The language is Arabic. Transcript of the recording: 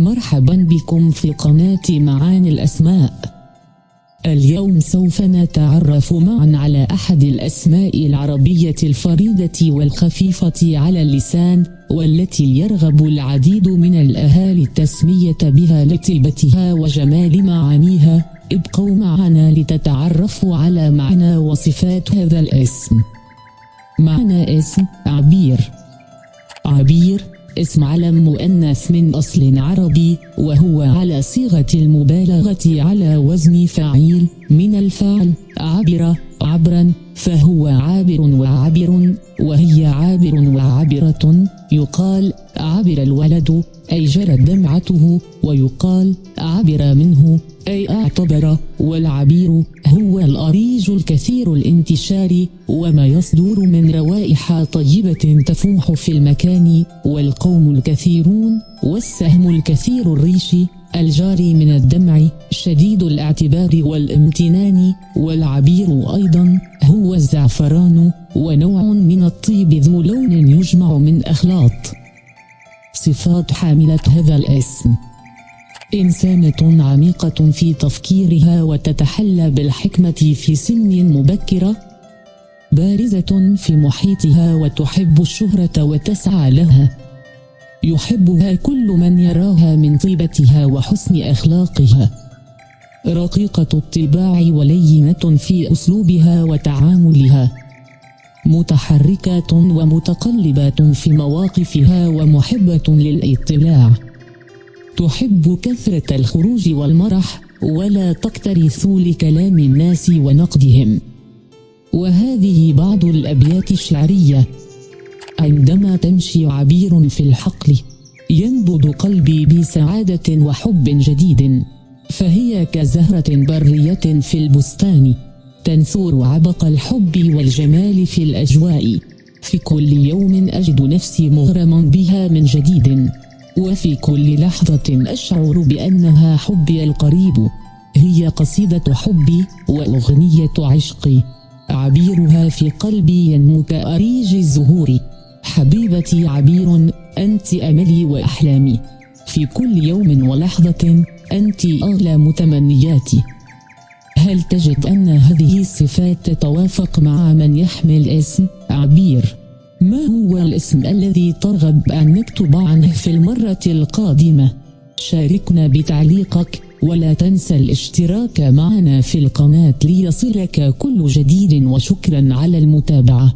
مرحبا بكم في قناة معاني الأسماء. اليوم سوف نتعرف معا على أحد الأسماء العربية الفريدة والخفيفة على اللسان والتي يرغب العديد من الأهالي التسمية بها لطيبتها وجمال معانيها. ابقوا معنا لتتعرفوا على معنى وصفات هذا الاسم. معنى اسم عبير. عبير اسم علم مؤنث من أصل عربي وهو على صيغة المبالغة على وزن فعيل من الفعل عبر عبرا فهو عابر وعبر وهي عابر وعبرة يقال عبر الولد أي جرت دمعته. ويقال عبر منه أي اعتبر. والعبير هو الأريج الكثير الانتشار وما يصدر من روائح طيبة تفوح في المكان. والقوم الكثيرون والسهم الكثير الريش الجاري من الدمع شديد الاعتبار والامتنان. والعبير أيضا الزعفران ونوع من الطيب ذو لون يجمع من أخلاط. صفات حاملة هذا الاسم. إنسانة عميقة في تفكيرها وتتحلى بالحكمة في سن مبكرة. بارزة في محيطها وتحب الشهرة وتسعى لها. يحبها كل من يراها من طيبتها وحسن أخلاقها. رقيقة الطباع ولينة في أسلوبها وتعاملها. متحركة ومتقلبات في مواقفها ومحبة للاطلاع. تحب كثرة الخروج والمرح ولا تكترث لكلام الناس ونقدهم. وهذه بعض الأبيات الشعرية. عندما تمشي عبير في الحقل ينبض قلبي بسعادة وحب جديد. فهي كزهرة برية في البستان تنثور عبق الحب والجمال في الأجواء. في كل يوم أجد نفسي مغرما بها من جديد. وفي كل لحظة أشعر بأنها حبي القريب. هي قصيدة حبي وأغنية عشقي. عبيرها في قلبي ينمو كأريج الزهور. حبيبتي عبير أنت أملي وأحلامي. في كل يوم ولحظة أنت أغلى متمنياتي هل تجد أن هذه الصفات تتوافق مع من يحمل اسم عبير؟ ما هو الاسم الذي ترغب أن نكتب عنه في المرة القادمة؟ شاركنا بتعليقك ولا تنسى الاشتراك معنا في القناة ليصلك كل جديد وشكرا على المتابعة